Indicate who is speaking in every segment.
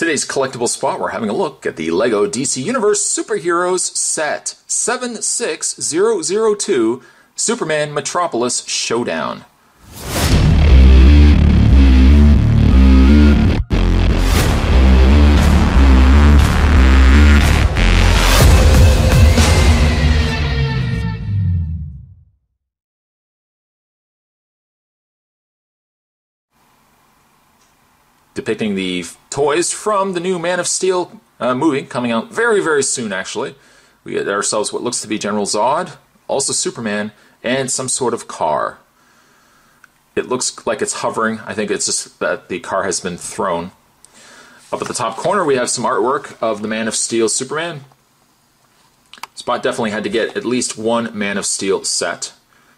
Speaker 1: Today's collectible spot, we're having a look at the LEGO DC Universe Superheroes set 76002 Superman Metropolis Showdown. Depicting the toys from the new Man of Steel uh, movie coming out very, very soon, actually. We get ourselves what looks to be General Zod, also Superman, and some sort of car. It looks like it's hovering. I think it's just that the car has been thrown. Up at the top corner, we have some artwork of the Man of Steel Superman. Spot definitely had to get at least one Man of Steel set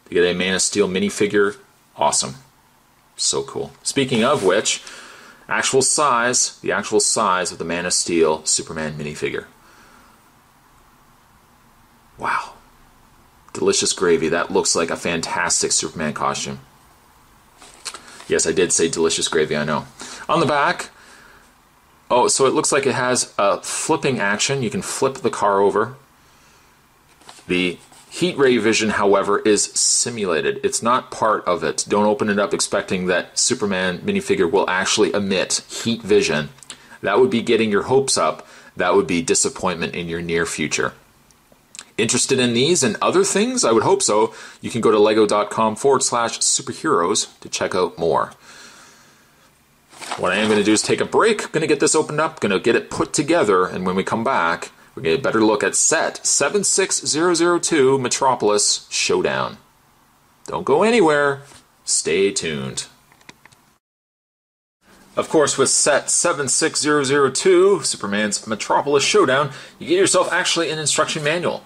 Speaker 1: to get a Man of Steel minifigure. Awesome. So cool. Speaking of which, actual size, the actual size of the Man of Steel Superman minifigure. Wow. Delicious gravy. That looks like a fantastic Superman costume. Yes, I did say delicious gravy, I know. On the back, oh, so it looks like it has a flipping action. You can flip the car over. The Heat ray vision, however, is simulated. It's not part of it. Don't open it up expecting that Superman minifigure will actually emit heat vision. That would be getting your hopes up. That would be disappointment in your near future. Interested in these and other things? I would hope so. You can go to lego.com forward slash superheroes to check out more. What I am going to do is take a break. I'm going to get this opened up, going to get it put together, and when we come back, we get a better look at set 76002 Metropolis Showdown. Don't go anywhere. Stay tuned. Of course, with set 76002, Superman's Metropolis Showdown, you get yourself actually an instruction manual.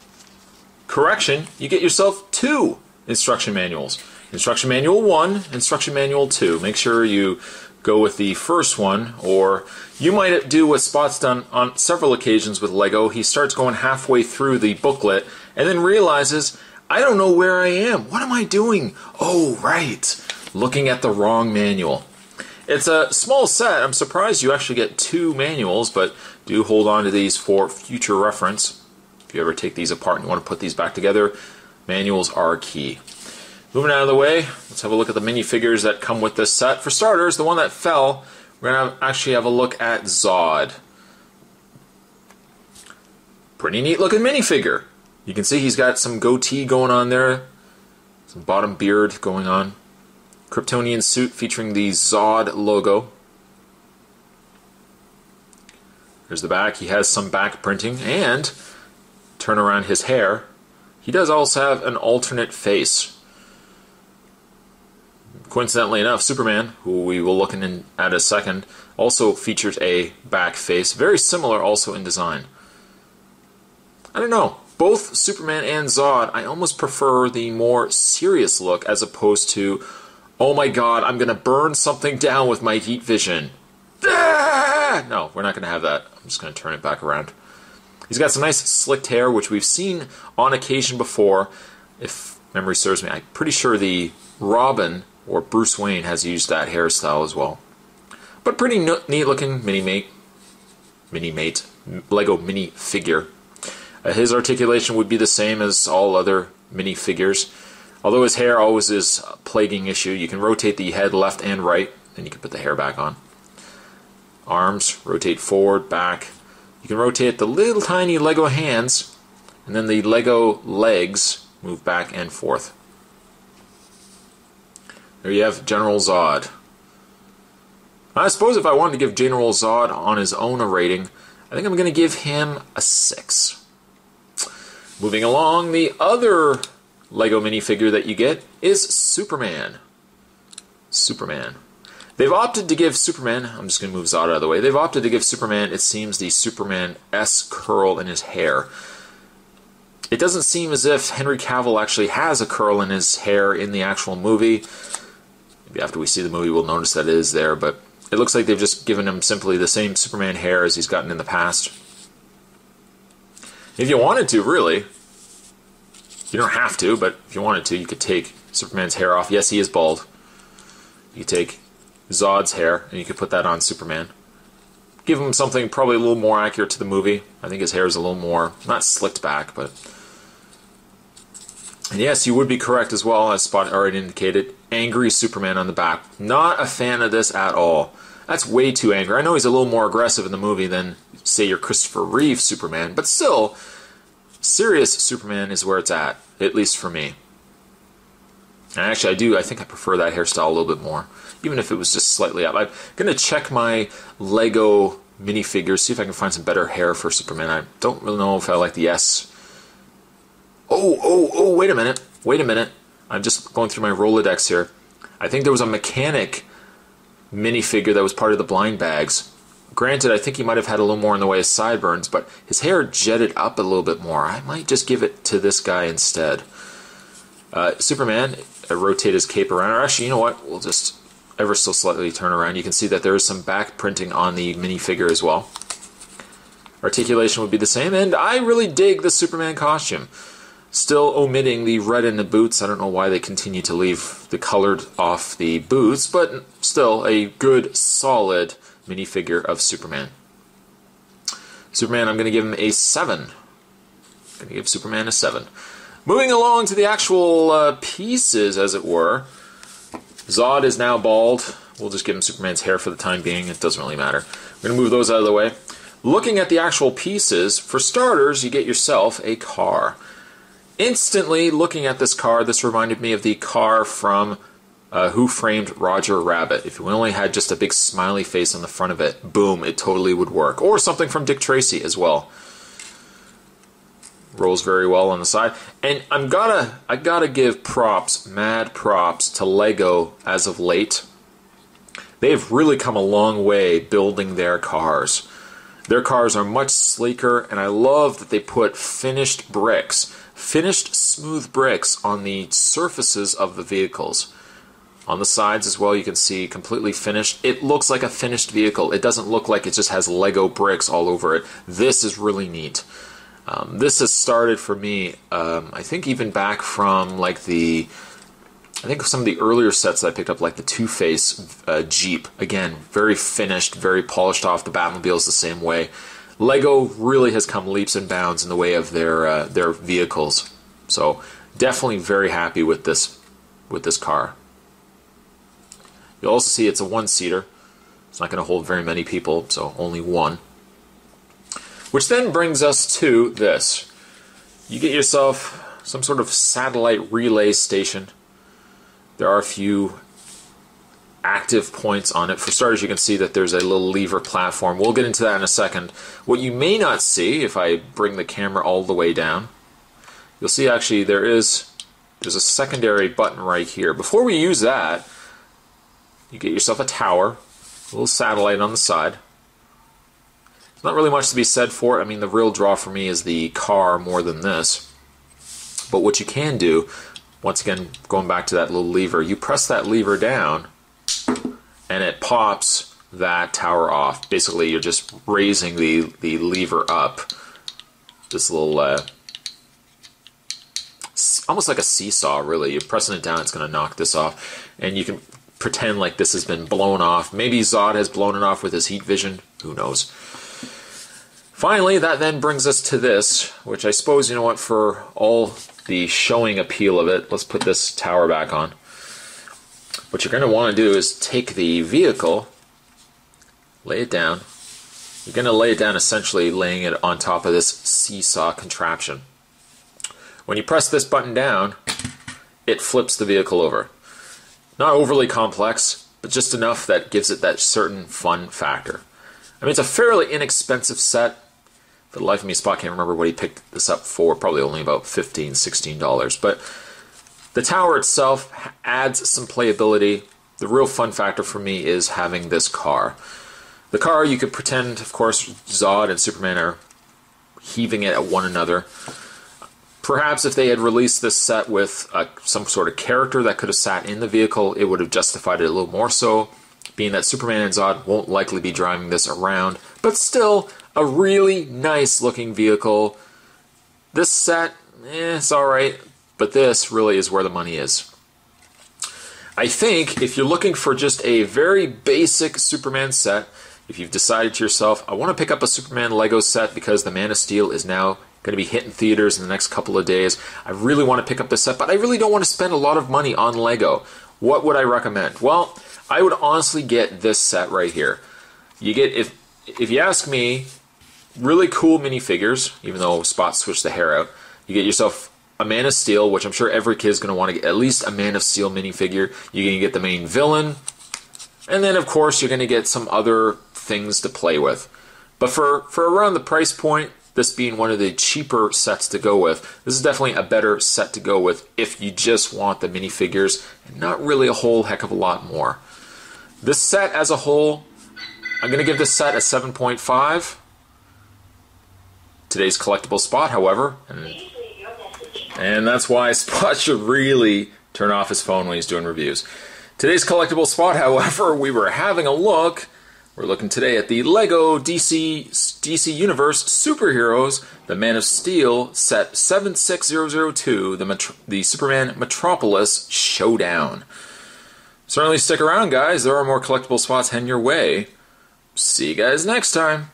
Speaker 1: Correction, you get yourself two instruction manuals. Instruction Manual 1, Instruction Manual 2. Make sure you go with the first one, or you might do what Spot's done on several occasions with Lego. He starts going halfway through the booklet and then realizes, I don't know where I am. What am I doing? Oh, right. Looking at the wrong manual. It's a small set. I'm surprised you actually get two manuals, but do hold on to these for future reference. If you ever take these apart and you want to put these back together, manuals are key. Moving out of the way, let's have a look at the minifigures that come with this set. For starters, the one that fell, we're going to actually have a look at Zod. Pretty neat looking minifigure. You can see he's got some goatee going on there, some bottom beard going on. Kryptonian suit featuring the Zod logo. There's the back. He has some back printing and turn around his hair. He does also have an alternate face Coincidentally enough, Superman, who we will look in at a second, also features a back face, very similar also in design. I don't know. Both Superman and Zod, I almost prefer the more serious look as opposed to, oh my god, I'm going to burn something down with my heat vision. Ah! No, we're not going to have that. I'm just going to turn it back around. He's got some nice slicked hair, which we've seen on occasion before. If memory serves me, I'm pretty sure the Robin or Bruce Wayne has used that hairstyle as well. But pretty neat looking mini mate, mini mate, Lego mini figure. Uh, his articulation would be the same as all other mini figures, although his hair always is a plaguing issue. You can rotate the head left and right, and you can put the hair back on. Arms rotate forward, back. You can rotate the little tiny Lego hands, and then the Lego legs move back and forth. There you have General Zod. I suppose if I wanted to give General Zod on his own a rating, I think I'm going to give him a 6. Moving along, the other Lego minifigure that you get is Superman. Superman. They've opted to give Superman, I'm just going to move Zod out of the way, they've opted to give Superman, it seems, the Superman S curl in his hair. It doesn't seem as if Henry Cavill actually has a curl in his hair in the actual movie. After we see the movie, we'll notice that it is there, but it looks like they've just given him simply the same Superman hair as he's gotten in the past. If you wanted to, really, you don't have to, but if you wanted to, you could take Superman's hair off. Yes, he is bald. You take Zod's hair and you could put that on Superman. give him something probably a little more accurate to the movie. I think his hair is a little more, not slicked back, but. And yes, you would be correct as well, as Spot already indicated. Angry Superman on the back. Not a fan of this at all. That's way too angry. I know he's a little more aggressive in the movie than, say, your Christopher Reeve Superman, but still, serious Superman is where it's at, at least for me. And actually, I do. I think I prefer that hairstyle a little bit more, even if it was just slightly up. I'm going to check my Lego minifigures, see if I can find some better hair for Superman. I don't really know if I like the S. Oh, oh, oh, wait a minute. Wait a minute. I'm just going through my Rolodex here. I think there was a mechanic minifigure that was part of the blind bags. Granted, I think he might have had a little more in the way of sideburns, but his hair jetted up a little bit more. I might just give it to this guy instead. Uh, Superman, uh, rotate his cape around. Or actually, you know what? We'll just ever so slightly turn around. You can see that there is some back printing on the minifigure as well. Articulation would be the same, and I really dig the Superman costume. Still omitting the red in the boots. I don't know why they continue to leave the colored off the boots, but still a good, solid minifigure of Superman. Superman, I'm going to give him a 7. I'm going to give Superman a 7. Moving along to the actual uh, pieces, as it were. Zod is now bald. We'll just give him Superman's hair for the time being. It doesn't really matter. We're going to move those out of the way. Looking at the actual pieces, for starters, you get yourself a car. Instantly, looking at this car, this reminded me of the car from uh, Who Framed Roger Rabbit. If you only had just a big smiley face on the front of it, boom, it totally would work. Or something from Dick Tracy as well. Rolls very well on the side. And I'm gotta I gotta give props, mad props to Lego as of late. They've really come a long way building their cars. Their cars are much sleeker, and I love that they put finished bricks finished smooth bricks on the surfaces of the vehicles. On the sides as well, you can see completely finished. It looks like a finished vehicle. It doesn't look like it just has Lego bricks all over it. This is really neat. Um, this has started for me, um, I think, even back from like the. I think some of the earlier sets that I picked up, like the Two Face uh, Jeep, again, very finished, very polished off. The Batmobile is the same way. Lego really has come leaps and bounds in the way of their uh, their vehicles. So definitely very happy with this with this car. You'll also see it's a one seater. It's not going to hold very many people, so only one. Which then brings us to this. You get yourself some sort of satellite relay station. There are a few active points on it. For starters, you can see that there's a little lever platform. We'll get into that in a second. What you may not see, if I bring the camera all the way down, you'll see actually there is there's a secondary button right here. Before we use that, you get yourself a tower, a little satellite on the side. There's not really much to be said for it. I mean, the real draw for me is the car more than this. But what you can do, once again, going back to that little lever, you press that lever down, and it pops that tower off. Basically, you're just raising the, the lever up. This little, uh, almost like a seesaw, really. You're pressing it down, it's going to knock this off. And you can pretend like this has been blown off. Maybe Zod has blown it off with his heat vision. Who knows? Finally, that then brings us to this, which I suppose, you know what, for all the showing appeal of it, let's put this tower back on. What you're going to want to do is take the vehicle, lay it down. You're going to lay it down essentially laying it on top of this seesaw contraption. When you press this button down, it flips the vehicle over. Not overly complex, but just enough that gives it that certain fun factor. I mean, it's a fairly inexpensive set. For the life of me, Spot can't remember what he picked this up for. Probably only about $15, $16. But the tower itself adds some playability. The real fun factor for me is having this car. The car, you could pretend, of course, Zod and Superman are heaving it at one another. Perhaps if they had released this set with uh, some sort of character that could have sat in the vehicle, it would have justified it a little more so, being that Superman and Zod won't likely be driving this around. But still, a really nice looking vehicle. This set, eh, it's alright. But this really is where the money is. I think if you're looking for just a very basic Superman set, if you've decided to yourself, I want to pick up a Superman Lego set because the Man of Steel is now going to be hitting theaters in the next couple of days. I really want to pick up this set, but I really don't want to spend a lot of money on Lego. What would I recommend? Well, I would honestly get this set right here. You get if if you ask me, really cool minifigures, even though Spot switched the hair out. You get yourself a Man of Steel, which I'm sure every kid is going to want to get at least a Man of Steel minifigure. You're going to get the main villain, and then of course you're going to get some other things to play with. But for for around the price point, this being one of the cheaper sets to go with, this is definitely a better set to go with if you just want the minifigures and not really a whole heck of a lot more. This set as a whole, I'm going to give this set a 7.5. Today's collectible spot, however, and, and that's why Spot should really turn off his phone when he's doing reviews. Today's collectible spot, however, we were having a look. We're looking today at the Lego DC DC Universe Superheroes, the Man of Steel set 76002, the the Superman Metropolis Showdown. Certainly stick around, guys. There are more collectible spots heading your way. See you guys next time.